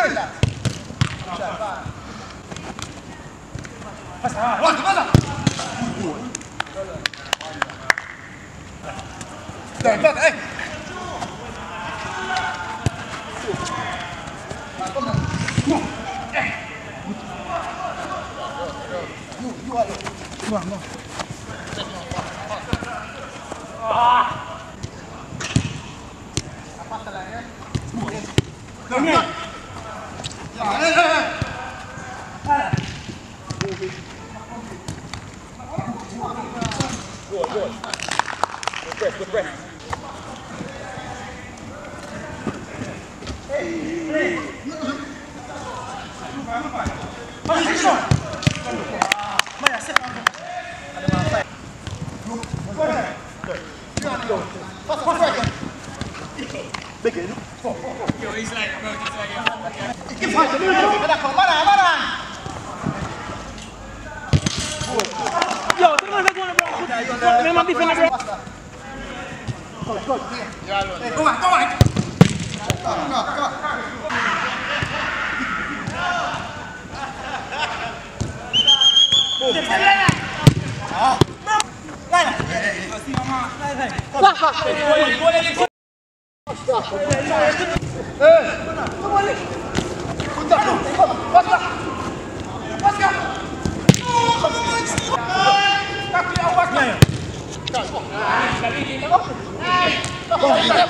快啥？我怎么了？来，快点，哎！不！又又来了，又来了！啊！咋咋来呀？怎么？George, George. Good press, good press. Yo, he's like, bro, he's like, yeah. Give fight, give fight, give fight, give fight, give fight, give fight, Memang mati final. Coach, coach. Eh, come on, come on. Come on, come on. Eh, come on. Come on.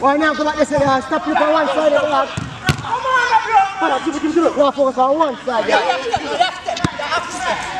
Why now, so like I said, uh, step it on one side of the lad. Come on, bro! Hold on, it, it. Focus on one side. Yeah, yeah, yeah, left it. Left it.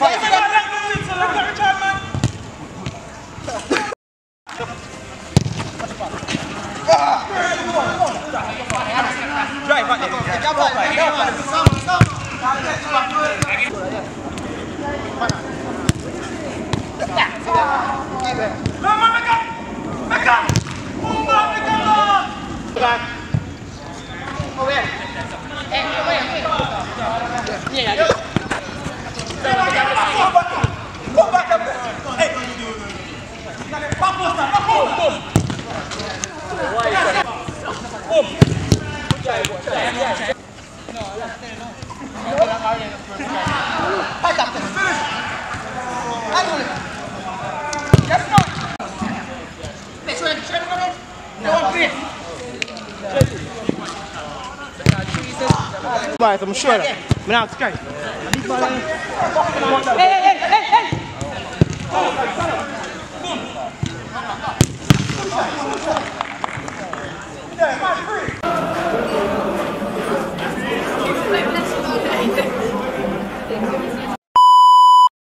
Let's go! I'm Finish. Angle it. Sure you check on it. No Hey, hey, hey, hey.